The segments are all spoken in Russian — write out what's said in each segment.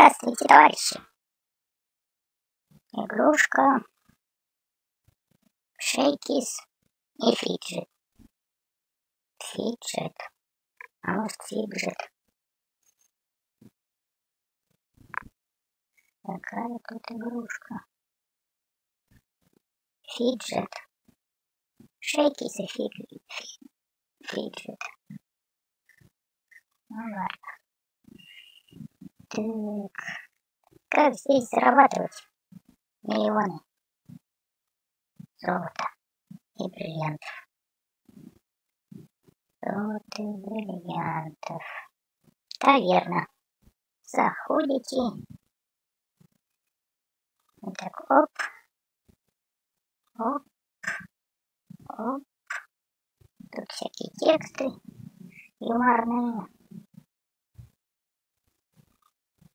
Здравствуйте, товарищи. Игрушка, шейкис и фиджет. Фиджет. А может фиджет. Какая тут игрушка? Фиджет. Шейкис и фиджет. Фиджет. Ну ладно. Как здесь зарабатывать миллионы золота и бриллиантов? Золото и бриллиантов. Таверна. Заходите. Вот так, оп. Оп. Оп. Тут всякие тексты юморные.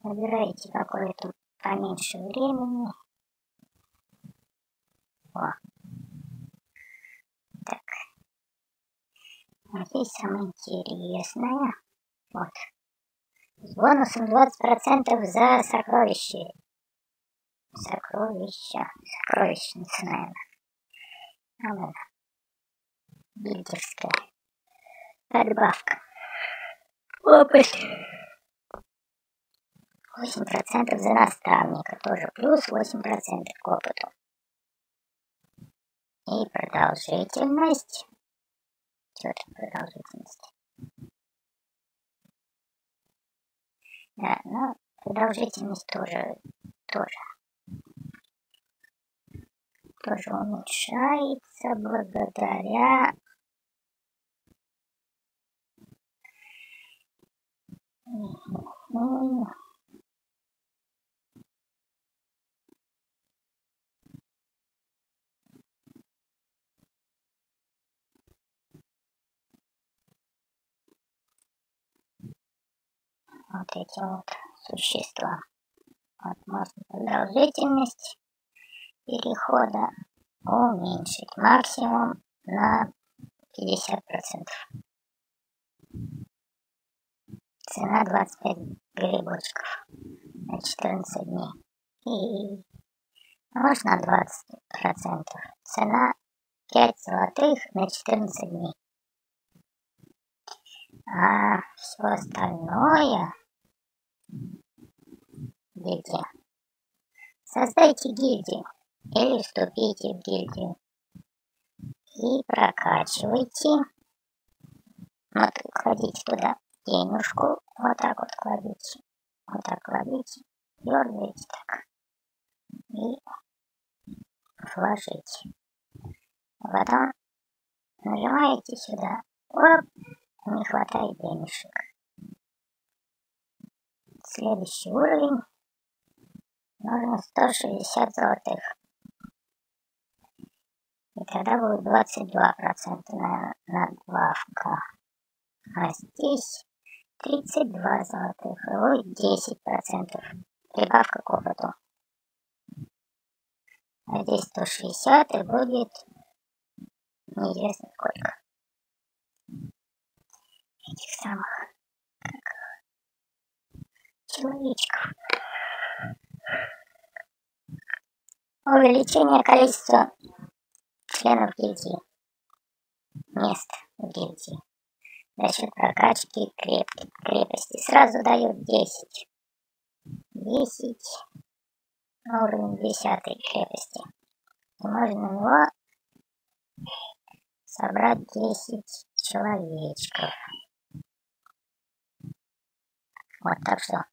Выбираете какое-то поменьше времени. О. Так. А здесь самое интересное. Вот. С бонусом 20% за сокровище. Сокровища. Сокровищница, наверное. А ладно. Бильдерская. Подбавка. Опыт. 8% за наставника, тоже плюс 8% к опыту. И продолжительность. Что там продолжительность? Да, ну, продолжительность тоже, тоже, тоже уменьшается благодаря Mm-hmm. Вот эти вот существа. Вот можно продолжительность перехода уменьшить максимум на 50%. Цена 25 грибочков на 14 дней. И можно 20%. Цена 5 золотых на 14 дней. А все остальное Гильдия. Создайте гильдию или вступите в гильдию и прокачивайте. Вот кладите туда денежку, вот так вот кладите, вот так кладите, дергаете так и вложите. Потом нажимаете сюда, оп, не хватает денежек. Следующий уровень. Нужно 160 золотых. И тогда будет 22% на надбавка. А здесь 32 золотых. И будет 10%. Прибавка к опыту. А здесь 160 и будет неизвестно сколько. Этих самых человечков. Увеличение количества членов гильдии. Мест в гильдии. За счет прокачки креп... крепости. Сразу дают 10. 10 уровень 10 крепости. И можно на него собрать 10 человечков. Вот так что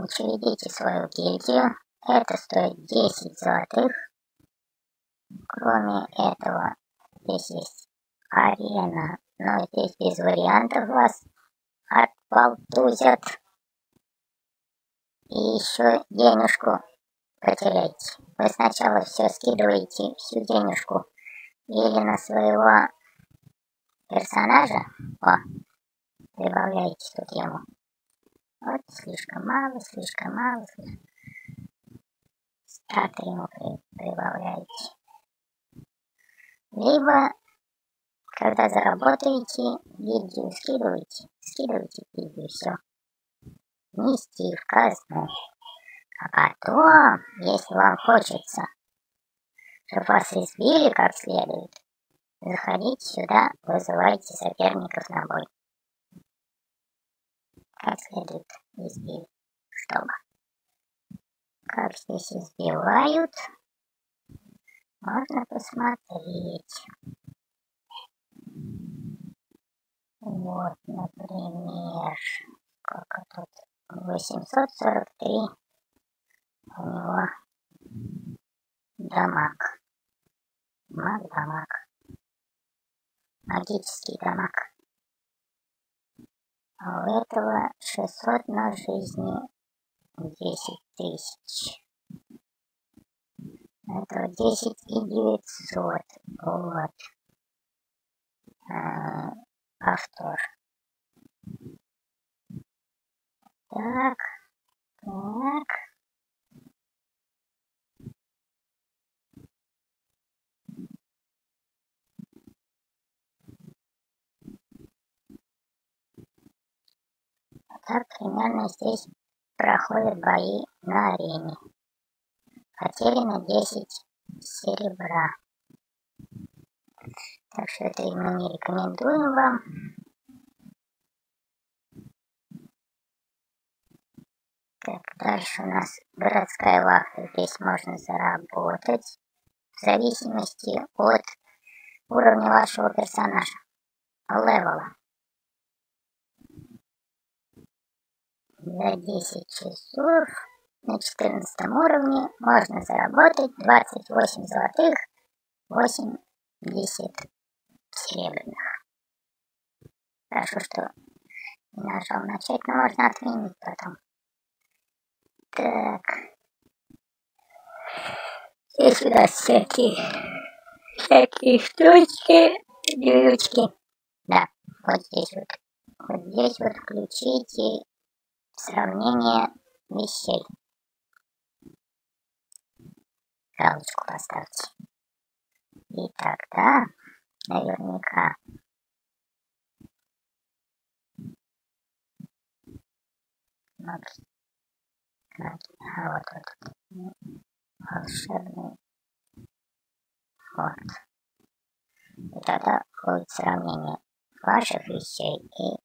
Учредите свою гильдию. Это стоит 10 золотых. Кроме этого, здесь есть арена, но здесь без вариантов вас отполтузят. И еще денежку потеряете. Вы сначала все скидываете, всю денежку, или на своего персонажа, о, прибавляете тут ему вот, слишком мало, слишком мало. Статы ему при, прибавляете. Либо, когда заработаете, гильдию скидываете. Скидывайте гильдию, все. нести в казну. А потом, если вам хочется, чтобы вас избили как следует, заходите сюда, вызывайте соперников на бой. Как следует избили, чтобы. Как здесь избивают, можно посмотреть. Вот, например, сколько тут? 843 у него дамаг. Маг, дамаг. Магический дамаг. А у этого 600 на жизни 10 тысяч. Это 10 и 900. Вот. А, повтор. Так. Так. Так примерно здесь проходят бои на арене. Потеряно 10 серебра. Так что это мы не рекомендуем вам. Так, дальше у нас городская вахта. Здесь можно заработать в зависимости от уровня вашего персонажа, левела. За 10 часов на 14 уровне можно заработать 28 золотых, 80 серебряных. Хорошо, что нажал начать, но можно отменить потом. Так. Здесь у нас всякие, всякие штучки, дрючки. Да, вот здесь вот. Вот здесь вот включите сравнение вещей. Галочку поставьте. И тогда наверняка Смотрите. А вот этот волшебный вот. И тогда будет сравнение ваших вещей и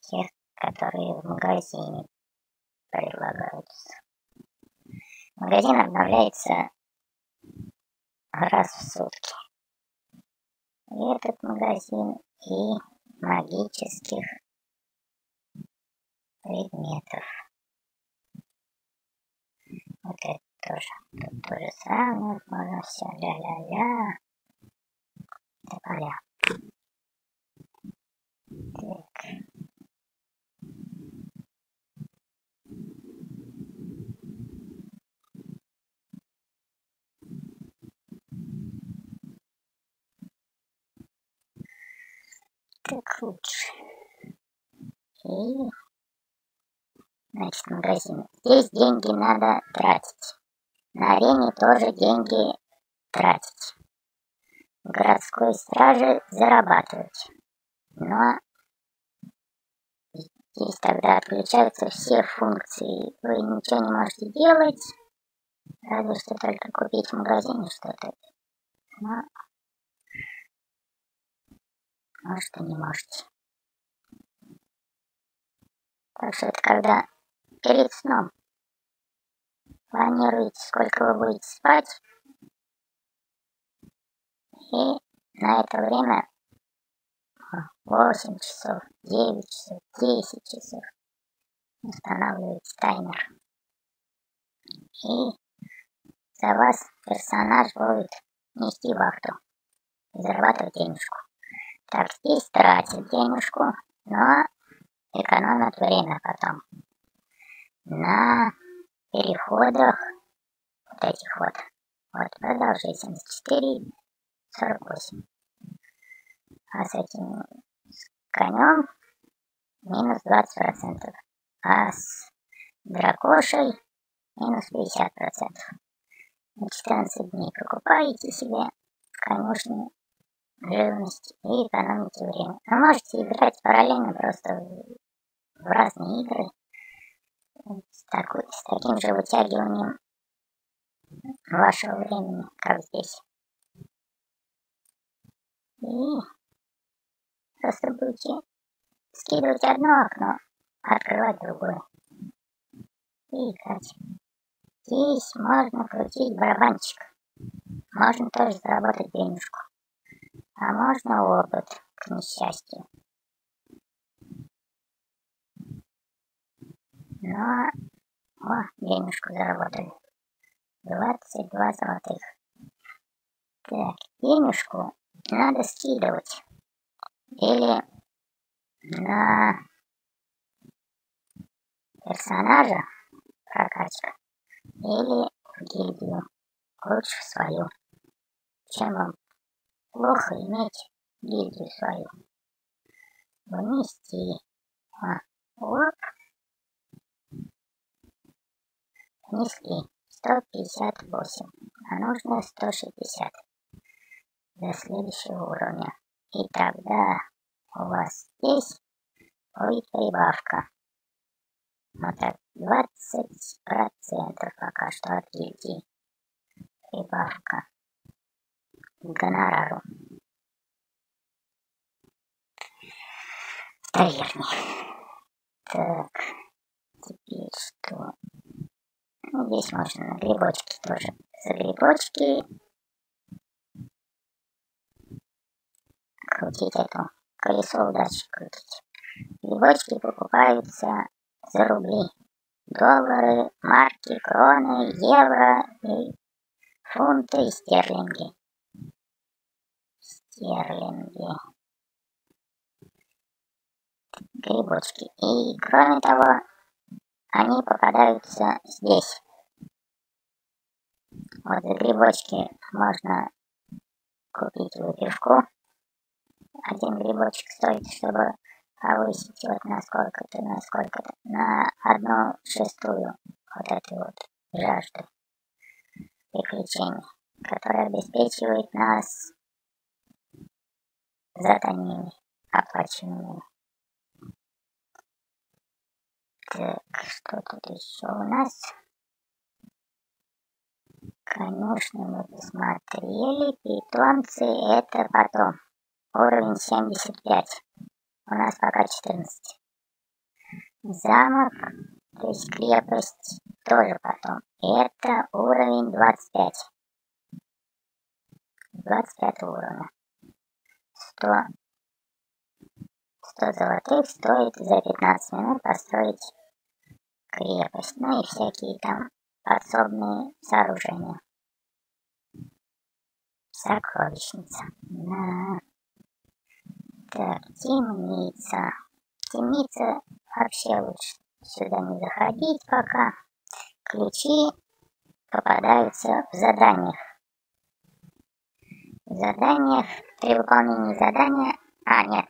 тех, которые в магазине предлагаются. Магазин обновляется раз в сутки. И этот магазин и магических предметов. Вот это тоже. Тут то же самое, можно все ля-ля-ля. Тополя. Так. Так лучше. И Значит, магазин. Здесь деньги надо тратить. На арене тоже деньги тратить. Городской страже зарабатывать. Но здесь тогда отключаются все функции. Вы ничего не можете делать. Разве что только купить в магазине что-то. Но может и не можете. Так что это когда перед сном. Планируете, сколько вы будете спать. И на это время 8 часов, 9 часов, 10 часов устанавливаете таймер. И за вас персонаж будет нести вахту и зарабатывать денежку. Так, здесь тратит денежку, но экономят время потом на переходах вот этих вот. Вот, продолжи 74, 48. А с этим с конем минус 20%. А с дракошей минус 50%. На 14 дней покупаете себе конюшню живности и экономите время. А можете играть параллельно просто в разные игры с, такой, с таким же вытягиванием вашего времени, как здесь. И просто будете скидывать одно окно, открывать другое. И играть. Здесь можно крутить барабанчик. Можно тоже заработать денежку. А можно опыт, к несчастью. Но... О, денежку заработали. 22 золотых. Так, денежку надо скидывать. Или на персонажа прокачка. Или в гильдию. Лучше в свою. Чем вам плохо иметь гильдию свою. Внести. А, оп. Внесли. 158, а нужно 160 до следующего уровня. И тогда у вас здесь будет прибавка. Вот так, 20% пока что от гильдии. Прибавка гонорару. В. Так, теперь что? Ну, здесь можно на грибочки тоже. За грибочки крутить эту колесо удачи крутить. Грибочки покупаются за рубли. Доллары, марки, кроны, евро и фунты и стерлинги. Стерлинги. Грибочки. И кроме того, они попадаются здесь. Вот грибочки можно купить выпивку. Один грибочек стоит, чтобы повысить вот на сколько-то, на сколько-то, на одну шестую вот этой вот жажды приключений, которая обеспечивает нас заданиями оплачиваемыми. Так, что тут еще у нас? Конечно, мы посмотрели. Питомцы это потом. Уровень 75. У нас пока 14. Замок, то есть крепость, тоже потом. Это уровень 25. 25 уровня. 100, 100 золотых стоит за 15 минут построить крепость, ну и всякие там подсобные сооружения. Сокровищница. На. Так, темница. Темница вообще лучше сюда не заходить пока. Ключи попадаются в заданиях. В заданиях, при выполнении задания... А, нет,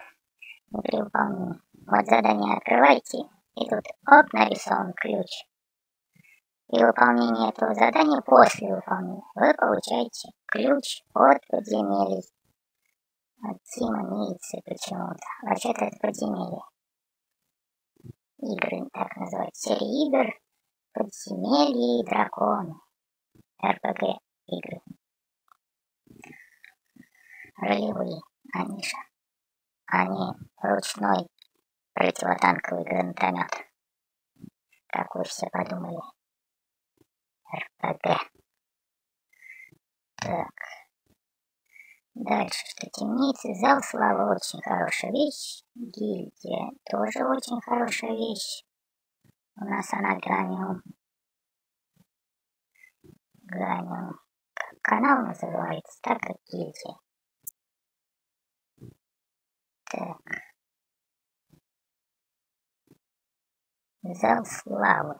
не при выполнении. Вот задание открывайте, и тут оп, нарисован ключ. И выполнение этого задания после выполнения вы получаете ключ от подземелий. От Тима Митцы почему-то. Вообще-то это подземелье. Игры так называют. Серия игр подземелье и драконы. РПГ игры. Ролевые, они же. Они ручной противотанковый гранатомет. Как вы все подумали. РПГ. Так. Дальше, что темницы. Зал славы очень хорошая вещь. Гильдия тоже очень хорошая вещь. У нас она Ганиум. Ганиум. Канал называется, так как гильдия. Зал славы.